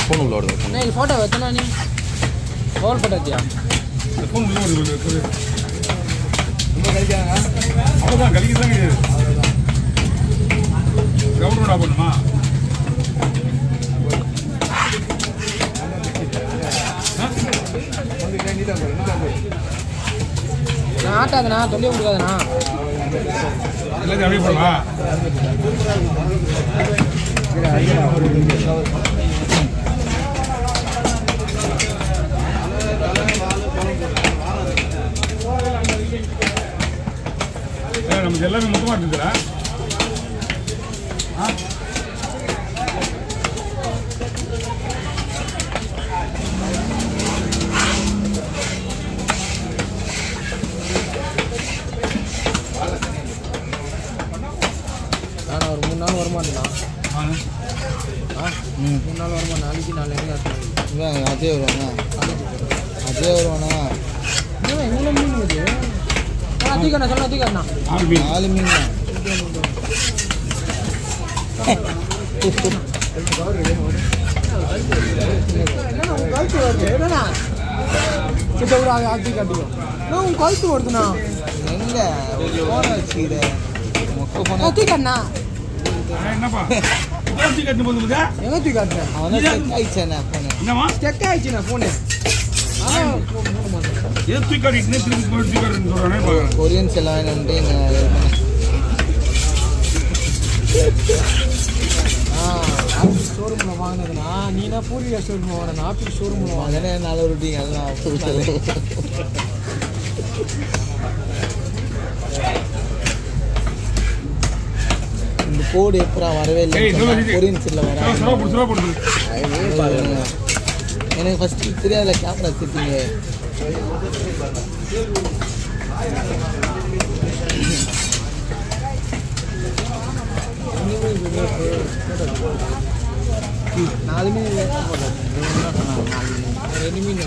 Phone உள்ள வருது. அண்ணா இது ஃபோட்டோ எத்தனை நீ ஓவர் ஃபோட்டோ வச்சியா? இந்த ஃபோன் உள்ள வருது சொல்லு. ரொம்ப கழிச்சாங்க அவ்வளோதான் கழிக்க தான் கிடையாது கிரவுண்ட் ரோடா பண்ணுமா நான் ஆட்டாதண்ணா தொல்லியை கொடுக்காதண்ணா எல்லாத்தையும் அப்படியே போடலாம் எல்லாமே மொத்தமாக இருக்குதுடா ஆ. ஒரு மூணு நாள் ஆ. மூணு நாள் வரமாட்டேன் நாளைக்கு இவன் அதே வருவானா? அதே வருவானா இன்னும் எவ்வளோ மீன் இருக்குது ஆ தூக்கண்ணா சொல்ல தூக்கண்ணா. ஆறு மீன் கழுத்து வருதுண்ணா எங்க ஃபோனை வச்சுக்கிற மொக்க ஃபோனை தூக்கண்ணா? என்னப்பா எங்கே தூக்கி காட்டுறேன் அவன் ஆயிடுச்சானே ஃபோனு என்னம்மா ஸ்டெக் ஃபோனு அதான் எது தூக்கி காட்டிட்டு திருப்பி போய் தூக்கி காட்டுன்னு சொல்கிறானே இப்போ கொரியன்ஸ் எல்லாம் வேணும்ட்டு ஆப்பிள் ஷோரூமில் வாங்கினதுண்ணா நீனா பூர்வீகா ஷோரூமில் வாங்கினா ஆப்பிள் ஷோரூமில் வாங்கினேன் அதனே நல்ல ரொட்டீங்க அதெல்லாம் இந்த கோடு எப்பரா வரவே இல்லை இது. கொரியன்ஸில் வர சுரா போடு சுரா போடுது எனக்கு ஃபர்ஸ்ட் தெரியாதுல கேமரா செட்டிங்க. நாலு மீன் ரெண்டு மீன்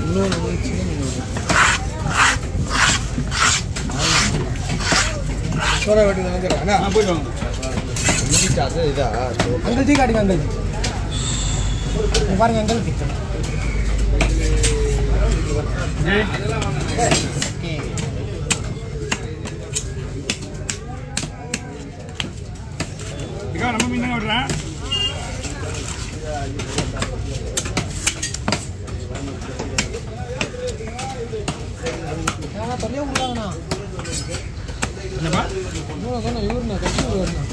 இன்னொன்று வந்து சின்ன மீன் ஒன்று. சோழ வெட்டி வந்துடுறேன் ஆ போயிட்டு வாங்க. முடிஞ்சிச்சு, அது இதா? அந்த டீ காட்டுங்க அந்த பாருங்க ஏய் இக்கா நம்ம மீன் விடுறேன் தொல்லையே விடுறாங்கண்ணா இவருண்ணா கட்டி விடுவாருண்ணா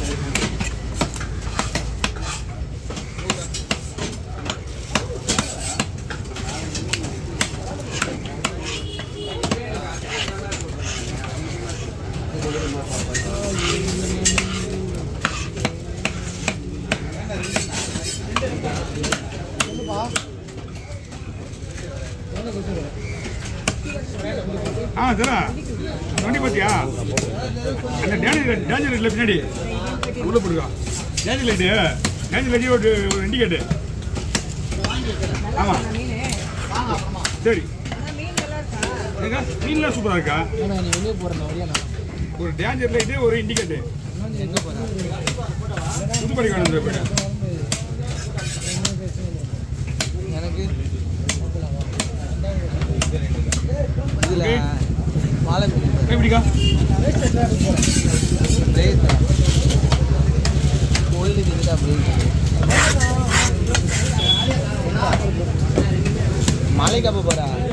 என்னப்பா என்ன கொடுத்துரு ஆ தரா வண்டி பார்த்தியா அந்த டேஞ்சர் டேஞ்சர் லைட்டில் பின்னாடி. உள்ள போடுக்கா. டேஞ்சர் லைட்டு டேஞ்சர் லைட்டு ஒரு ஒரு இண்டிகேட்டு ஆமாம் சரி. ஏக்கா, மீன்லாம் சூப்பராக இருக்கா? ஒரு டேஞ்சர் லைட்டு ஒரு இண்டிகேட்டு எங்கே போகிறேன் बाबा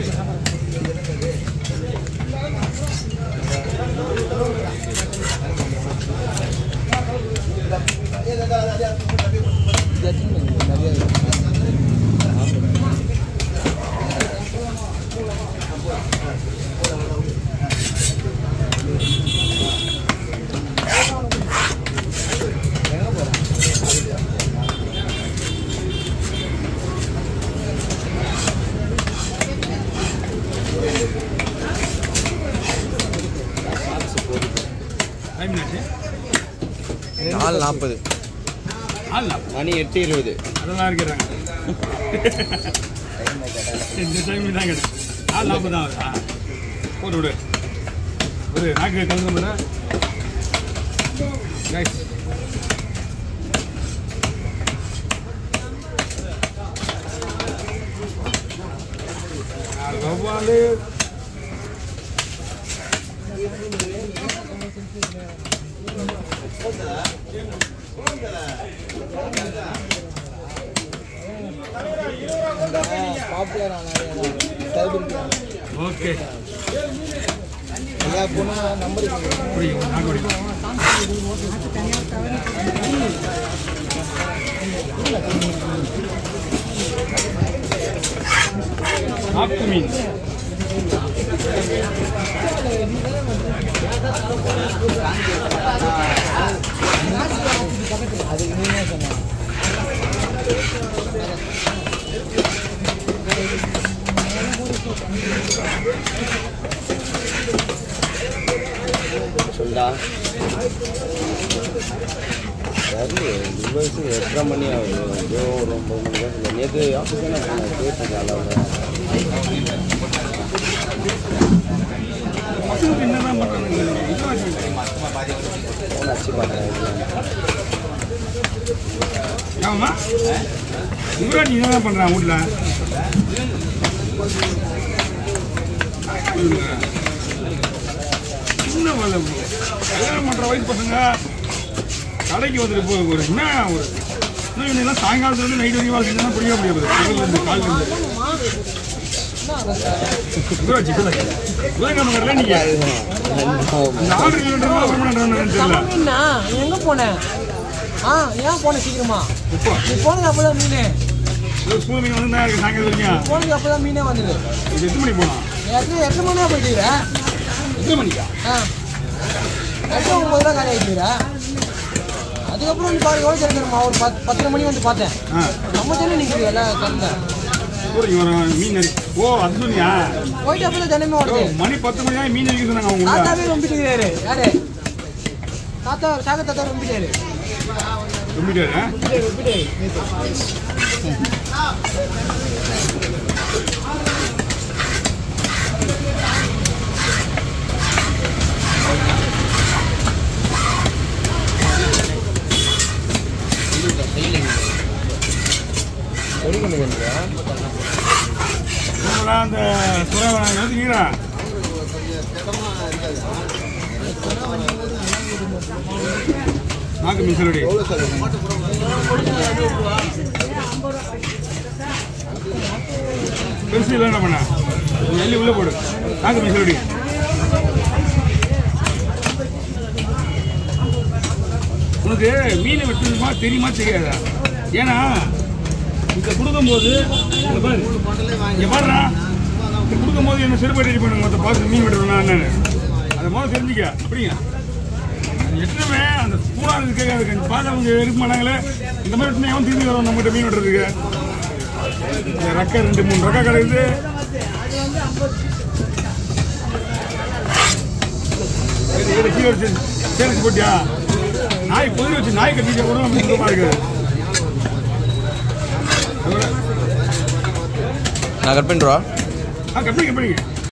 ஆள் நாற்பது. மணி எட்டு இருபது அதெல்லாம் இருக்கிறாங்க இந்த டைம் தான் கிடையாது ஆள் நாற்பது ஆகுதா போட்டு கலந்து முறை வவ்வாலு Thank you. ஓகே எல்லா பொண்ணும் நம்பர் புரியும் நான் குடிக்கும் ஆப்கு மீன் அதுக்கு நீ என்ன சொன்ன சொல்டா சரி ரிவர்ஸு எட்டரை மணி ஆகுது? ஐயோ ஒரு ஒம்பது மணி நேற்று ஆஃபீஸ் தானே போனேன் கேட்டேன் அளவில் ஃபோன் அடிச்சு பார்க்குறேன் ஆமாம்மா யுவராஜ் என்னதான் பண்ணுறான் வீட்டில்? சின்ன. கல்யாணம் பண்ணுற வயசு பசங்க கடைக்கு வந்துட்டு போ ஒரு? என்ன ஒரு இன்னும் சாயங்காலத்துலேருந்து நைட் வரைக்கும் செஞ்சா புரிய முடியாது. பகல்லேருந்து காலிலேருந்து எங்க போன? ஆ ஏன் போன சீக்கிரமா? நீ போனது அப்பதான் மீனே. ஸ்கூல் மீன் வந்து சாயங்காலம் போனது அப்பதான் மீனே வந்தது. இது எட்டு மணி போனா எத்தனை எத்தனை மணியா போயிட்டு எட்டு மணிக்கா ஒன்பது தான் காலி ஆகிட்டு அதுக்கப்புறம் வந்து பாரு எவ்வளோ தெரிஞ்சிருமா ஒரு பத்து பத்தரை மணி வந்து பார்த்தேன். நம்ம தானே நிற்குது எல்லாம் வரும் மீன் ஓ அது சொன்னியா? போயிட்டு அப்போ தான் தினமே ஓ வருது மணி பத்து மணி ஆகி மீன் சொன்னாங்க அவங்க. தாத்தாவே ரொம்பிட்டுக்கிறாரு யாரு? தாத்தா சாக தாத்தா ரொம்பிட்டாரு. ரொம்பிட்டாரு ஆ? ரொம்பிட்டாரு அந்த சுறா எழுதுக்கிறா நாக்கு மீன் சொல்லடி பெருசு இல்லை என்ன பண்ண? எள்ளி உள்ள போடு. நாக்கு மீன் உனக்கு மீனை வெட்டுமா தெரியுமா தெரியாதா? ஏன்னா இதை கொடுக்கும்போது இங்கே இது கொடுக்கும்போது என்ன சிறுபடி பண்ணுங்க மொத்த பார்த்து மீன் விடுறேன் நான் அதை முதல்ல தெரிஞ்சுக்க. அப்படிங்க எத்தனைமே எட்டுமே அந்த பூரா இருக்கு. அதுக்கு பார்த்து அவங்க இருக்க மாட்டாங்களே. இந்த மாதிரி பிரச்சனை எவன் தீர்ந்து வரும் நம்மகிட்ட மீன் விடுறதுக்கு இந்த ரெண்டு மூணு ரக்கா கிடைக்குது. சரி இதை கீழே வச்சு சேர்த்து போட்டியா? நாய் பொதுவில் வச்சு நாய் கட்டிட்டு கூட நம்ம இருக்குது? நான் கட் பண்ணுறோம் ஆ கட் கம்பெனிங்க